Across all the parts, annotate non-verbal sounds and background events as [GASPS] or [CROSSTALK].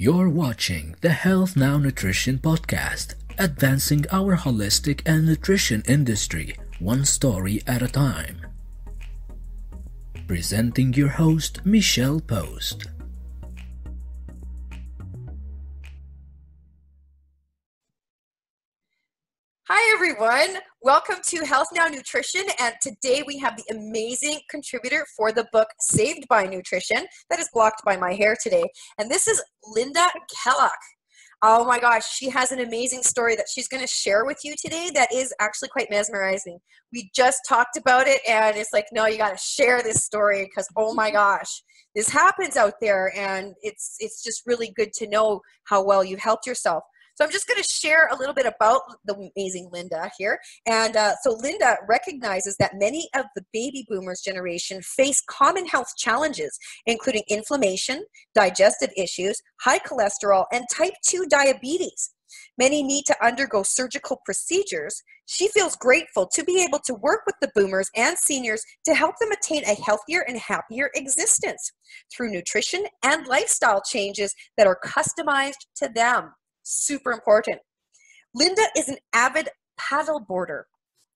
You're watching the Health Now Nutrition Podcast, advancing our holistic and nutrition industry one story at a time. Presenting your host, Michelle Post. Everyone. Welcome to Health Now Nutrition. And today we have the amazing contributor for the book Saved by Nutrition that is blocked by my hair today. And this is Linda Kellock. Oh my gosh, she has an amazing story that she's going to share with you today that is actually quite mesmerizing. We just talked about it, and it's like, no, you got to share this story because, oh my [LAUGHS] gosh, this happens out there, and it's it's just really good to know how well you helped yourself. So I'm just going to share a little bit about the amazing Linda here. And uh, so Linda recognizes that many of the baby boomers generation face common health challenges, including inflammation, digestive issues, high cholesterol, and type 2 diabetes. Many need to undergo surgical procedures. She feels grateful to be able to work with the boomers and seniors to help them attain a healthier and happier existence through nutrition and lifestyle changes that are customized to them super important. Linda is an avid paddleboarder.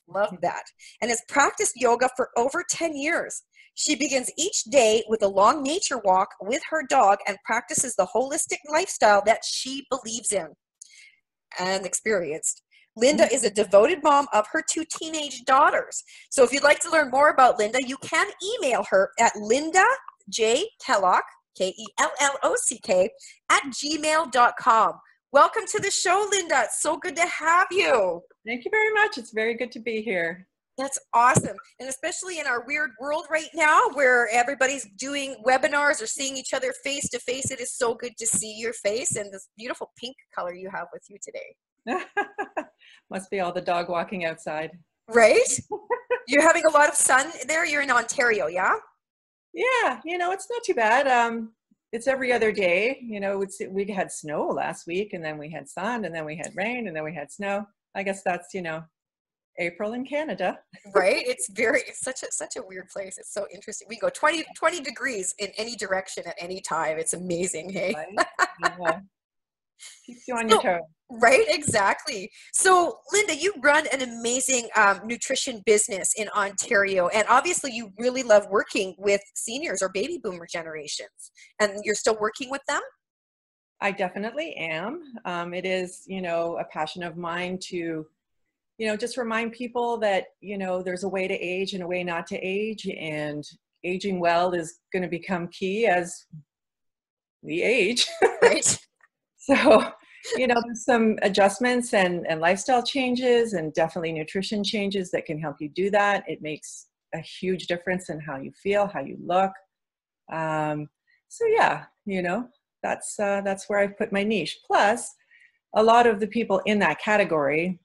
Love that. And has practiced yoga for over 10 years. She begins each day with a long nature walk with her dog and practices the holistic lifestyle that she believes in and experienced. Linda is a devoted mom of her two teenage daughters. So if you'd like to learn more about Linda, you can email her at Linda J. Kellock, K E L L O C K, at gmail.com. Welcome to the show, Linda. It's so good to have you. Thank you very much. It's very good to be here. That's awesome. And especially in our weird world right now where everybody's doing webinars or seeing each other face to face, it is so good to see your face and this beautiful pink color you have with you today. [LAUGHS] Must be all the dog walking outside. Right? You're having a lot of sun there. You're in Ontario, yeah? Yeah, you know, it's not too bad. Um, it's every other day. You know, it's, we had snow last week, and then we had sun, and then we had rain, and then we had snow. I guess that's you know, April in Canada. [LAUGHS] right? It's very it's such a such a weird place. It's so interesting. We go 20, 20 degrees in any direction at any time. It's amazing. Hey. Right? Yeah. Keeps you on so, your toes. Right, exactly. So, Linda, you run an amazing um, nutrition business in Ontario, and obviously, you really love working with seniors or baby boomer generations, and you're still working with them. I definitely am. Um, it is, you know, a passion of mine to, you know, just remind people that you know there's a way to age and a way not to age, and aging well is going to become key as we age. [LAUGHS] Right. So [LAUGHS] you know some adjustments and and lifestyle changes and definitely nutrition changes that can help you do that. It makes a huge difference in how you feel how you look. Um, so yeah you know that's uh, that's where i've put my niche. Plus a lot of the people in that category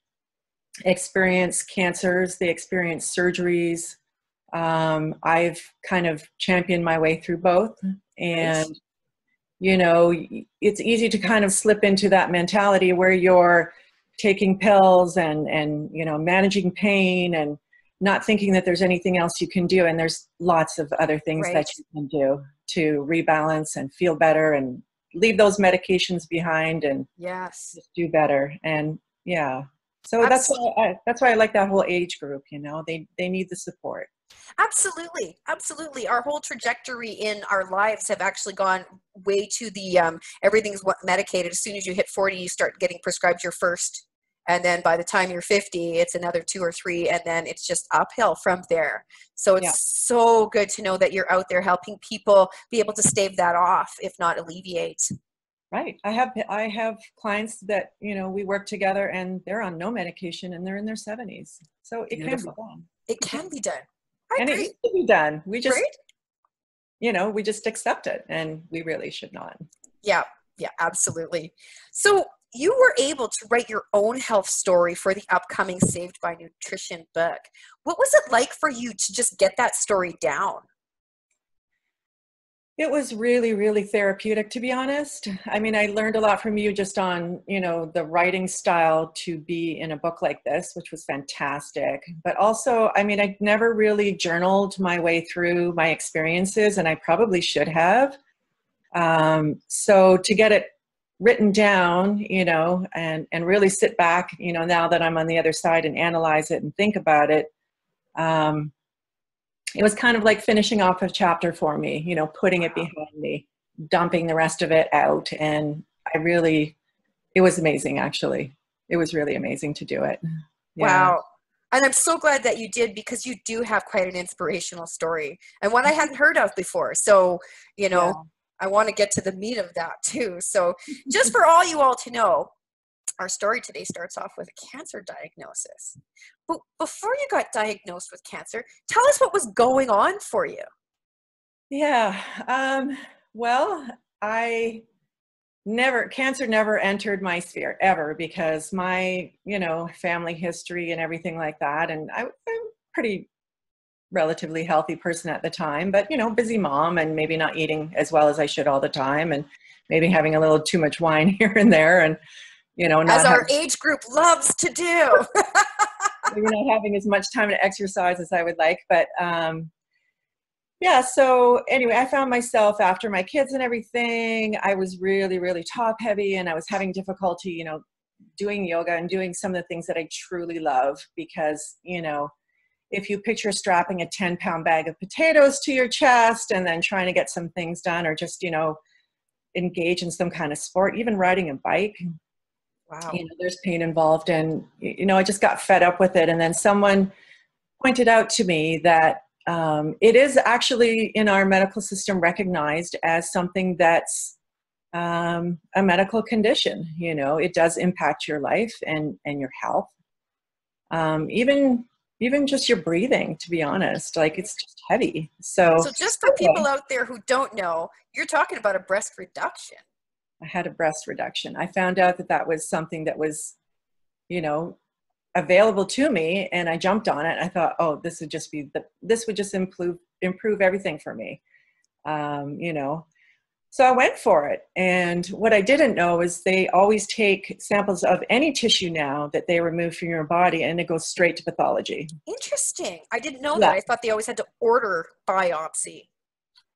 experience cancers they experience surgeries. Um, i've kind of championed my way through both. And you know it's easy to kind of slip into that mentality where you're taking pills and and you know managing pain and not thinking that there's anything else you can do. And there's lots of other things right. that you can do to rebalance and feel better and leave those medications behind and yes. do better. And yeah. So Absolutely. that's why I, that's why I like that whole age group you know. They they need the support Absolutely, absolutely. Our whole trajectory in our lives have actually gone way to the um, everything's medicated. As soon as you hit 40, you start getting prescribed your first. And then by the time you're 50, it's another two or three, and then it's just uphill from there. So it's yeah. so good to know that you're out there helping people be able to stave that off, if not alleviate. Right. I have I have clients that you know we work together, and they're on no medication, and they're in their 70s. So it Beautiful. can be done. It can be done. I and agree. it needs to be done. We just, you know, we just accept it, and we really should not. Yeah, yeah, absolutely. So you were able to write your own health story for the upcoming Saved by Nutrition book. What was it like for you to just get that story down? It was really really therapeutic to be honest. I mean i learned a lot from you just on you know the writing style to be in a book like this which was fantastic. But also i mean i never really journaled my way through my experiences and i probably should have. Um, so to get it written down, you know, and and really sit back, you know, now that I'm on the other side and analyze it and think about it, um, it was kind of like finishing off a chapter for me, you know, putting it behind me, dumping the rest of it out, and I really, it was amazing. Actually, it was really amazing to do it. Yeah. Wow. And I'm so glad that you did because you do have quite an inspirational story and one I hadn't heard of before. So, you know, yeah. I want to get to the meat of that too. So, just for all you all to know, our story today starts off with a cancer diagnosis. But before you got diagnosed with cancer, tell us what was going on for you. Yeah. Um, well, I never cancer never entered my sphere ever because my you know family history and everything like that and I, i'm pretty relatively healthy person at the time but you know busy mom and maybe not eating as well as i should all the time and maybe having a little too much wine [LAUGHS] here and there and you know as our age group loves to do. [LAUGHS] Maybe not having as much time to exercise as i would like but um yeah so anyway i found myself after my kids and everything i was really really top heavy and i was having difficulty you know doing yoga and doing some of the things that i truly love because you know if you picture strapping a 10 pound bag of potatoes to your chest and then trying to get some things done or just you know engage in some kind of sport even riding a bike wow you know there's pain involved and you know i just got fed up with it and then someone pointed out to me that um, it is actually in our medical system recognized as something that's um, a medical condition. You know, it does impact your life and and your health. Um, even even just your breathing, to be honest, like it's just heavy. So, so just for people out there who don't know, you're talking about a breast reduction. I had a breast reduction. I found out that that was something that was, you know, available to me and I jumped on it. I thought, oh, this would just be the, this would just improve, improve everything for me. Um, you know, so I went for it. And what I didn't know is they always take samples of any tissue now that they remove from your body and it goes straight to pathology. Interesting. I didn't know yeah. that. I thought they always had to order biopsy.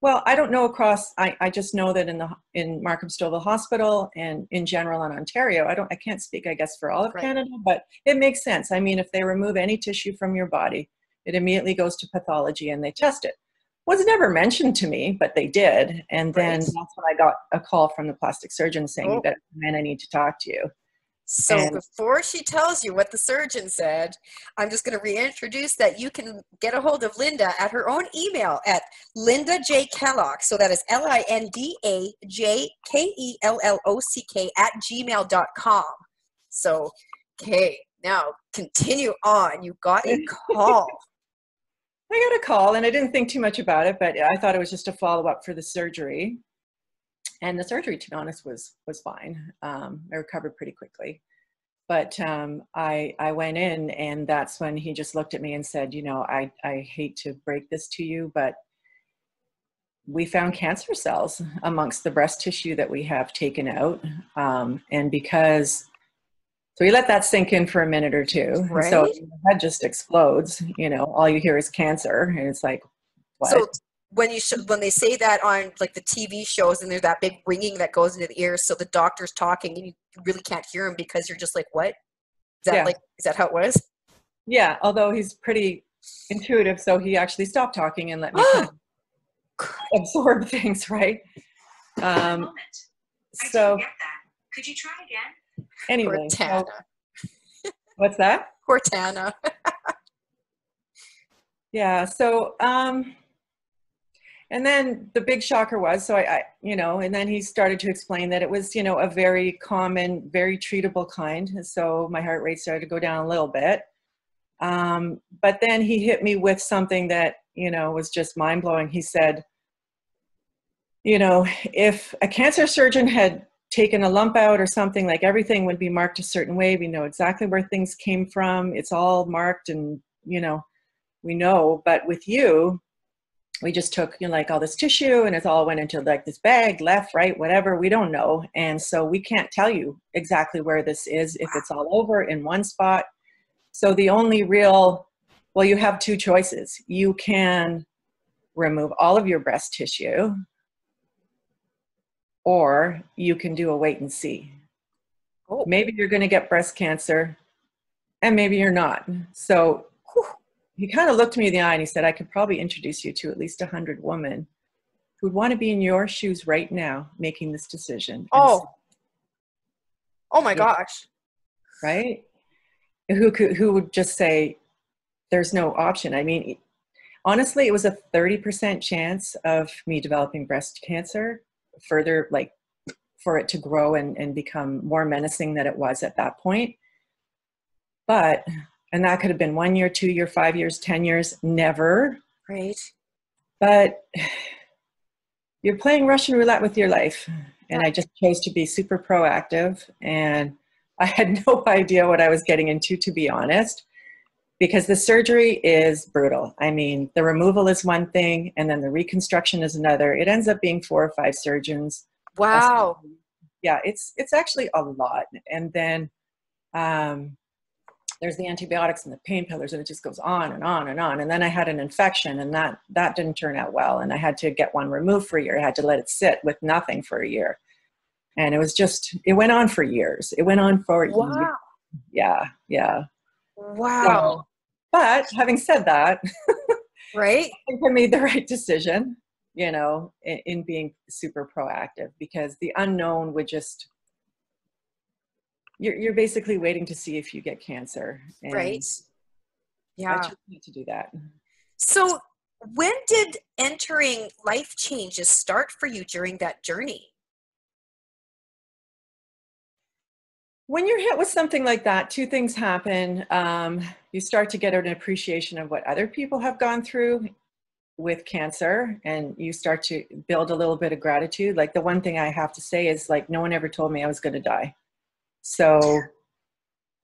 Well, I don't know across. I, I just know that in the in Markham Stouffville Hospital and in general in Ontario, I don't. I can't speak, I guess, for all of right. Canada, but it makes sense. I mean, if they remove any tissue from your body, it immediately goes to pathology and they test it. Was never mentioned to me, but they did, and then right. that's when I got a call from the plastic surgeon saying, oh. "That man, I need to talk to you." So and before she tells you what the surgeon said, I'm just going to reintroduce that you can get a hold of Linda at her own email at Linda J. Kellock. So that is L I N D A J K E L L O C K at gmail.com. So, okay, now continue on. You got a call. [LAUGHS] I got a call and I didn't think too much about it, but I thought it was just a follow up for the surgery and the surgery to be honest was was fine. Um, i recovered pretty quickly. But um, I, I went in and that's when he just looked at me and said you know I, I hate to break this to you but we found cancer cells amongst the breast tissue that we have taken out. Um, and because so we let that sink in for a minute or two. Right. so that just explodes you know all you hear is cancer. And it's like what? so when you sh- when they say that on like the TV shows and there's that big ringing that goes into the ears, so the doctor's talking and you really can't hear him because you're just like, what? Is that yeah. like is that how it was? Yeah, although he's pretty intuitive, so he actually stopped talking and let me kind [GASPS] of absorb [LAUGHS] things, right? Um, so could you try again? Anyway, Cortana. So, [LAUGHS] what's that? Cortana. [LAUGHS] yeah. So um, and then the big shocker was so I, I, you know and then he started to explain that it was you know a very common very treatable kind. So my heart rate started to go down a little bit. Um, but then he hit me with something that you know was just mind-blowing. He said you know if a cancer surgeon had taken a lump out or something like everything would be marked a certain way. We know exactly where things came from. It's all marked and you know we know. But with you we just took you know like all this tissue and it all went into like this bag left right whatever we don't know and so we can't tell you exactly where this is if it's all over in one spot so the only real well you have two choices you can remove all of your breast tissue or you can do a wait and see. Oh. Maybe you're going to get breast cancer, and maybe you're not. So he kind of looked me in the eye and he said, I could probably introduce you to at least 100 women who'd want to be in your shoes right now making this decision. Oh. Oh my Yeah. gosh. right who could who would just say there's no option i mean honestly it was a 30% chance of me developing breast cancer further like for it to grow and, and become more menacing than it was at that point but and that could have been one year two year five years ten years never Right. but you're playing Russian roulette with your life. And I just chose to be super proactive. And I had [LAUGHS] no idea what I was getting into, to be honest, because the surgery is brutal. I mean, the removal is one thing, and then the reconstruction is another. It ends up being four or five surgeons. Wow. Yeah, it's it's actually a lot. And then um, there's the antibiotics and the painkillers, and it just goes on and on and on. And then I had an infection, and that that didn't turn out well. And I had to get one removed for a year. I had to let it sit with nothing for a year. And it was just it went on for years. It went on for years. Wow. Yeah, yeah. Wow. But having said that, Right? I [LAUGHS] think I made the right decision, you know, in, in being super proactive because the unknown would just you're you're basically waiting to see if you get cancer. And Right. Yeah. to do that. So when did entering life changes start for you during that journey? When you're hit with something like that, two things happen. Um, you start to get an appreciation of what other people have gone through with cancer, and you start to build a little bit of gratitude. Like the one thing I have to say is like, no one ever told me I was going to die. So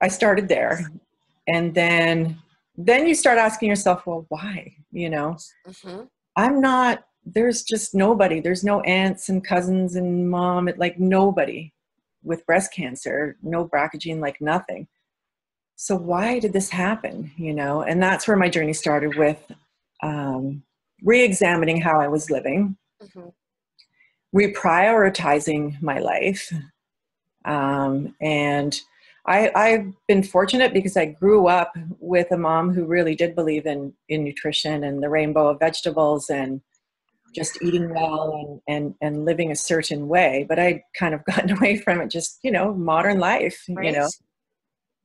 I started there. And then then you start asking yourself, well, why? You know, hmm I'm not, there's just nobody. There's no aunts and cousins and mom, like nobody with breast cancer, no BRCA like nothing. So why did this happen? You know, and that's where my journey started with um, re-examining how I was living, hmm reprioritizing my life. Um, and I, I've been fortunate because I grew up with a mom who really did believe in, in nutrition and the rainbow of vegetables and just eating well and, and, and living a certain way. But I'd kind of [LAUGHS] gotten away from it, just, you know, modern life, Right. you know.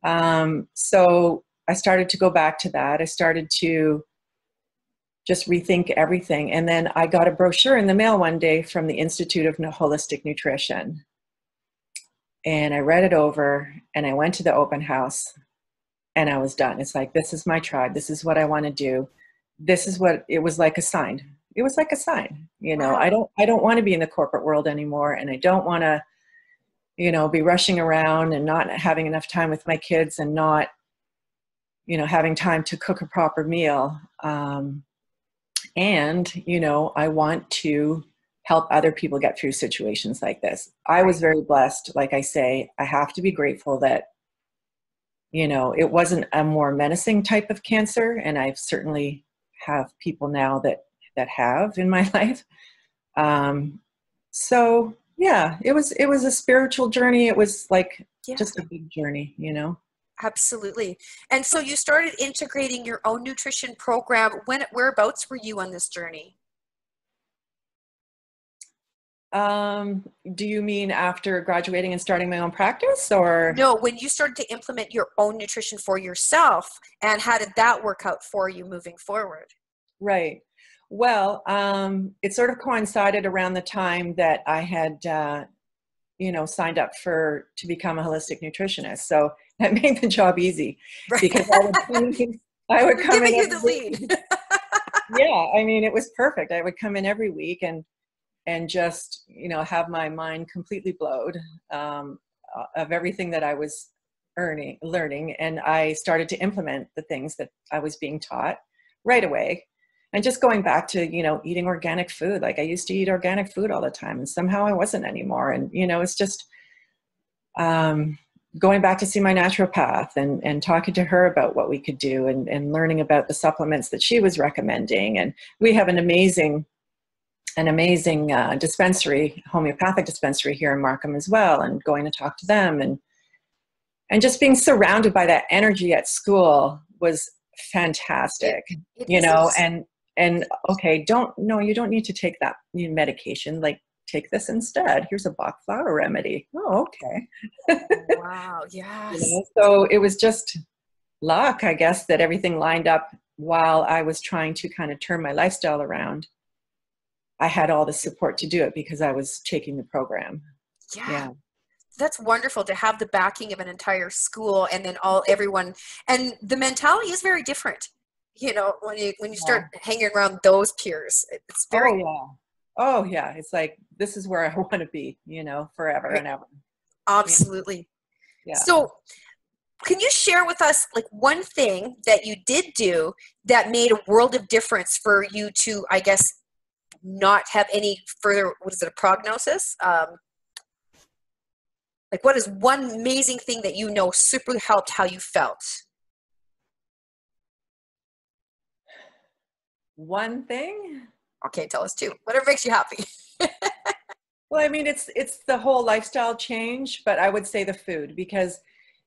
Um, so I started to go back to that. I started to just rethink everything. And then I got a brochure in the mail one day from the Institute of Holistic Nutrition. And I read it over and I went to the open house and I was done. It's like, this is my tribe. This is what I want to do. This is what it was like a sign. It was like a sign, you know, I don't, I don't want to be in the corporate world anymore. And I don't want to, you know, be rushing around and not having enough time with my kids and not, you know, having time to cook a proper meal. Um, and, you know, I want to help other people get through situations like this. I was very blessed. Like I say, I have to be grateful that, you know, it wasn't a more menacing type of cancer. And I've certainly have people now that, that have in my [LAUGHS] life. Um, so yeah, it was, it was a spiritual journey. It was like Yeah. just a big journey, you know? Absolutely. And so you started integrating your own nutrition program. When whereabouts were you on this journey? Um, do you mean after graduating and starting my own practice or? No, when you started to implement your own nutrition for yourself and how did that work out for you moving forward? Right. Well, um, it sort of coincided around the time that I had, uh, you know, signed up for to become a holistic nutritionist. So [LAUGHS] that made the job easy because I would come in, I would come giving in you the week. lead. [LAUGHS] yeah, I mean, it was perfect. I would come in every week and and just you know have my mind completely blowed um, uh, of everything that I was earning, learning, and I started to implement the things that I was being taught right away. And just going back to you know eating organic food, like I used to eat organic food all the time, and somehow I wasn't anymore. And you know, it's just um, going back to see my naturopath and, and talking to her about what we could do and, and learning about the supplements that she was recommending. And we have an amazing an amazing uh, dispensary, homeopathic dispensary here in Markham as well, and going to talk to them and and just being surrounded by that energy at school was fantastic. It- it you know, is- and and okay, don't no, you don't need to take that new medication. Like take this instead. Here's a Bach flower remedy. Oh, okay. [LAUGHS] wow, yes. You know, so it was just luck, I guess, that everything lined up while I was trying to kind of turn my lifestyle around. I had all the support to do it because I was taking the program. yeah. Yeah. that's wonderful to have the backing of an entire school and then all everyone and the mentality is very different you know when you when you start hanging around those peers it's very oh yeah. Oh yeah. It's like this is where I [LAUGHS] want to be, you know, forever Right. and ever. absolutely Yeah. so can you share with us like one thing that you did do that made a world of difference for you to i guess not have any further what is it a prognosis? Um, like what is one amazing thing that you know super helped how you felt? One thing. okay tell us two. Whatever makes you happy. [LAUGHS] Well, I mean, it's it's the whole lifestyle change, but I would say the food because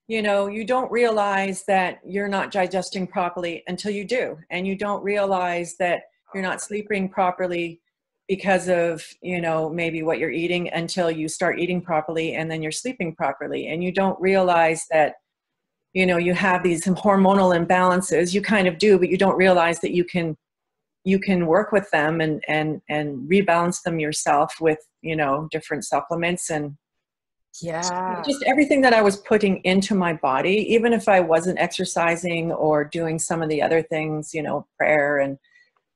you know you don't realize that you're not digesting properly until you do, and you don't realize that you're not sleeping properly because of you know maybe what you're eating until you start eating properly and then you're sleeping properly. And you don't realize that you know you have these hormonal imbalances. You kind of do but you don't realize that you can you can work with them and and and rebalance them yourself with you know different supplements. And yeah. just everything that i was putting into my body even if i wasn't exercising or doing some of the other things you know prayer and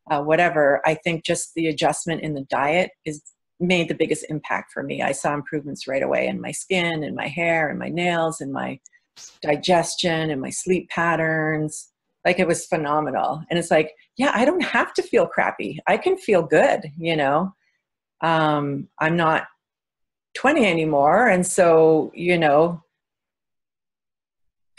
uh, whatever i think just the adjustment in the diet is made the biggest impact for me. I saw improvements right away in my skin and my hair and my nails and my digestion and my sleep patterns. Like it was phenomenal. And it's like yeah i don't have to feel crappy. I can feel good you know? Um i'm not 20 anymore. And so you know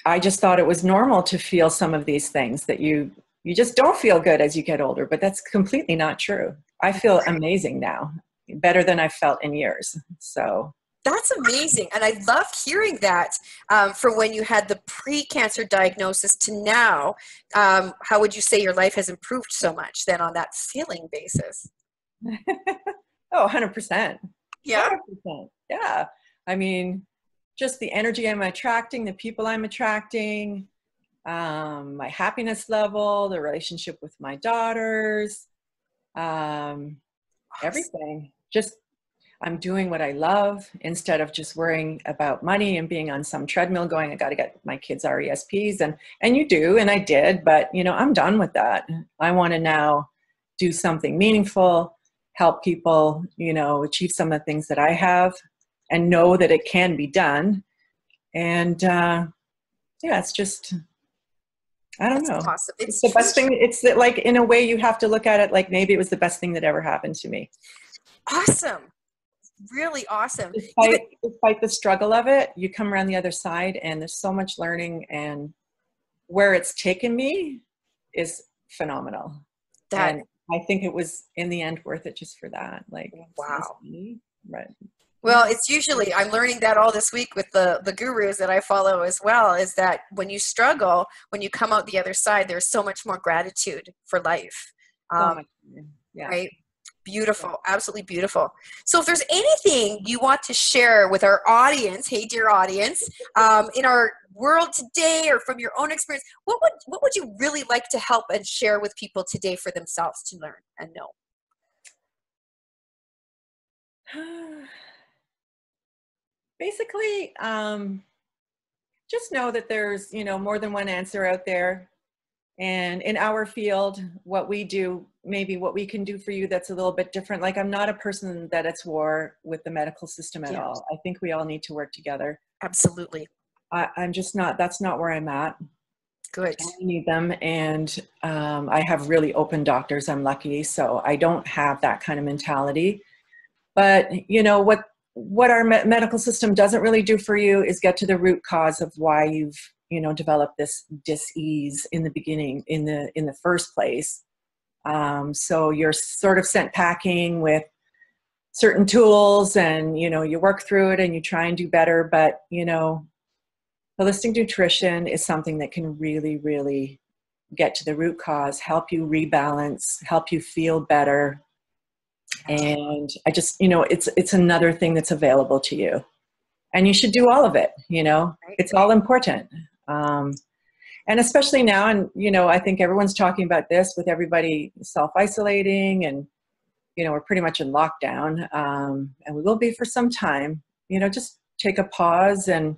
i just thought it was normal to feel some of these things that you you just don't feel good as you get older but that's completely not true i feel amazing now better than i've felt in years so That's amazing. And I love hearing that um, from when you had the pre cancer diagnosis to now. Um, how would you say your life has improved so much then on that feeling basis? [LAUGHS] oh 100% Yeah. 100%. Yeah. I mean, just the energy I'm attracting, the people I'm attracting, um, my happiness level, the relationship with my daughters, um, everything. Just, I'm doing what I love instead of just worrying about money and being on some treadmill going, I got to get my kids RESPs. And, and you do, and I did, but you know, I'm done with that. I want to now do something meaningful, help people, you know, achieve some of the things that I have and know that it can be done. And uh, yeah, it's just, I don't That's know. awesome. It's the best thing. It's that, like, in a way, you have to look at it like maybe it was the best thing that ever happened to me. Awesome. Really awesome. Despite, despite the struggle of it, you come around the other side and there's so much learning and where it's taken me is phenomenal. That and I think it was in the end worth it just for that. Like, Wow. Right. Well, it's usually I'm learning that all this week with the the gurus that I follow as well. Is that when you struggle, when you come out the other side, there's so much more gratitude for life. Um, much. Yeah. right? Beautiful, absolutely beautiful. So, if there's anything you want to share with our audience, hey, dear audience, um, in our world today, or from your own experience, what would what would you really like to help and share with people today for themselves to learn and know? Basically, um, just know that there's you know more than one answer out there, and in our field, what we do, maybe what we can do for you that's a little bit different. Like I'm not a person that it's war with the medical system at Yeah. all. I think we all need to work together. Absolutely, I, I'm just not. That's not where I'm at. good. I need them, and um, I have really open doctors. I'm lucky, so I don't have that kind of mentality. But you know what? What our me- medical system doesn't really do for you is get to the root cause of why you've you know developed this dis-ease in the beginning, in the in the first place. Um, so you're sort of sent packing with certain tools and you know you work through it and you try and do better but you know holistic nutrition is something that can really really get to the root cause help you rebalance help you feel better and i just you know it's it's another thing that's available to you. And you should do all of it you know? It's all important. Um, and especially now and you know i think everyone's talking about this with everybody self-isolating and you know we're pretty much in lockdown um, and we will be for some time. You know just take a pause and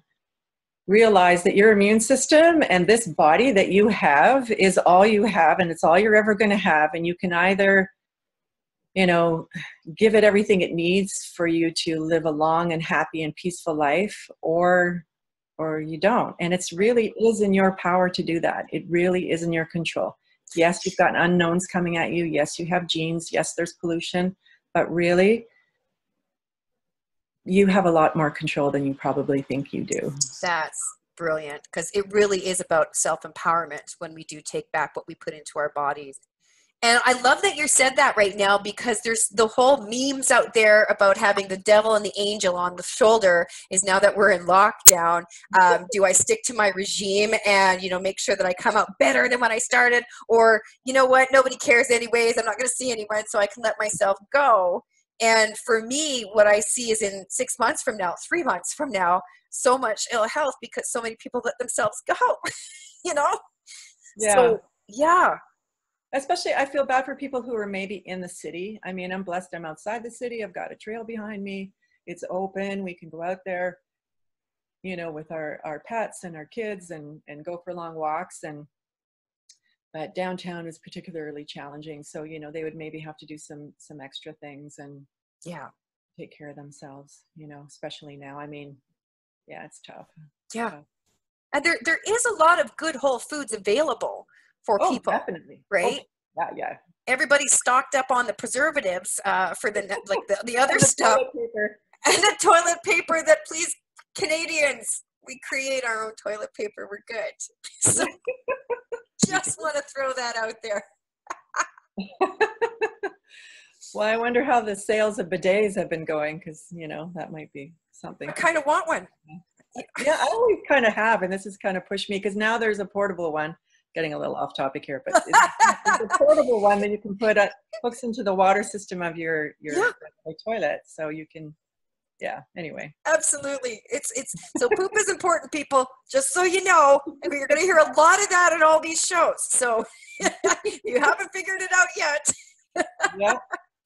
realize that your immune system and this body that you have is all you have and it's all you're ever going to have. And you can either you know give it everything it needs for you to live a long and happy and peaceful life or or you don't. And it's really is in your power to do that. It really is in your control. Yes you've got unknowns coming at you. Yes you have genes. Yes there's pollution. But really you have a lot more control than you probably think you do. That's brilliant because it really is about self empowerment when we do take back what we put into our bodies. And I love that you said that right now because there's the whole memes out there about having the devil and the angel on the shoulder is now that we're in lockdown. Um, do I stick to my regime and, you know, make sure that I come out better than when I started? Or, you know what, nobody cares anyways. I'm not going to see anyone, so I can let myself go. And for me, what I see is in six months from now, three months from now, so much ill health because so many people let themselves go, [LAUGHS] you know? yeah So, yeah. Especially i feel bad for people who are maybe in the city. I mean i'm blessed i'm outside the city. I've got a trail behind me. It's open. We can go out there you know with our our pets and our kids and and go for long walks. And but downtown is particularly challenging. So you know they would maybe have to do some some extra things and Yeah. take care of themselves you know especially now. I mean yeah it's tough. Yeah. Tough. And there, there is a lot of good whole foods available for oh people, definitely Oh, right? yeah yeah Everybody's stocked up on the preservatives uh, for the [LAUGHS] like the, the other And the stuff paper. [LAUGHS] and the toilet paper that please Canadians we create our own toilet paper. We're good. [LAUGHS] So just want to throw that out there. well, I wonder how the sales of bidets have been going because you know that might be something. I kind of want one. Yeah, I always kind of have, and this has kind of pushed me because now there's a portable one. Getting a little off topic here, but it's, a portable one that you can put uh, hooks into the water system of your your, Yeah. your toilet, so you can. Yeah. Anyway. Absolutely. It's it's so poop is important, people. Just so you know, and you're going to hear a lot of that in all these shows. So [LAUGHS] you haven't figured it out yet. Yep.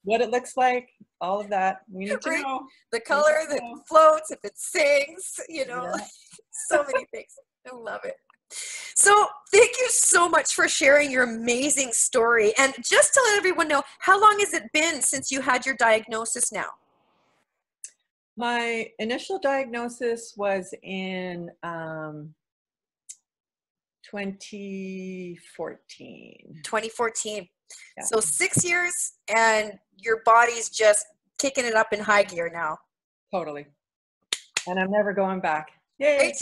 what it looks like, all of that. We need to Right. know. The color that floats, if it sings, you know, Yeah. [LAUGHS] so many things. I love it. So, thank you so much for sharing your amazing story. And just to let everyone know, how long has it been since you had your diagnosis now? My initial diagnosis was in um, 2014. 2014. Yeah. So, six years, and your body's just kicking it up in high gear now. Totally. And I'm never going back. Yay.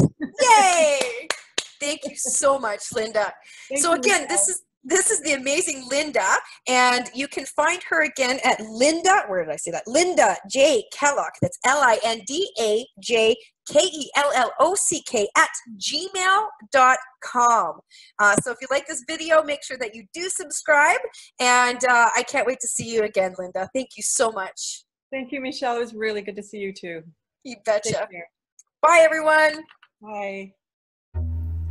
Yay! [LAUGHS] Thank you so much, Linda. Thank so again, Michelle. this is this is the amazing Linda, and you can find her again at Linda. Where did I say that? Linda J Kellock. That's L I N D A J K E L L O C K at gmail.com. Uh, so if you like this video, make sure that you do subscribe, and uh, I can't wait to see you again, Linda. Thank you so much. Thank you, Michelle. It was really good to see you too. You betcha. Bye, everyone. Bye.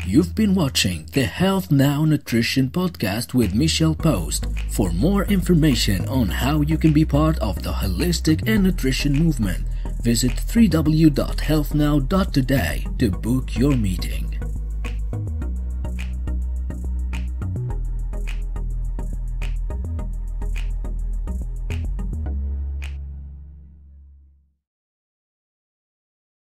You've been watching the Health Now Nutrition Podcast with Michelle Post. For more information on how you can be part of the holistic and nutrition movement, visit www.healthnow.today to book your meeting.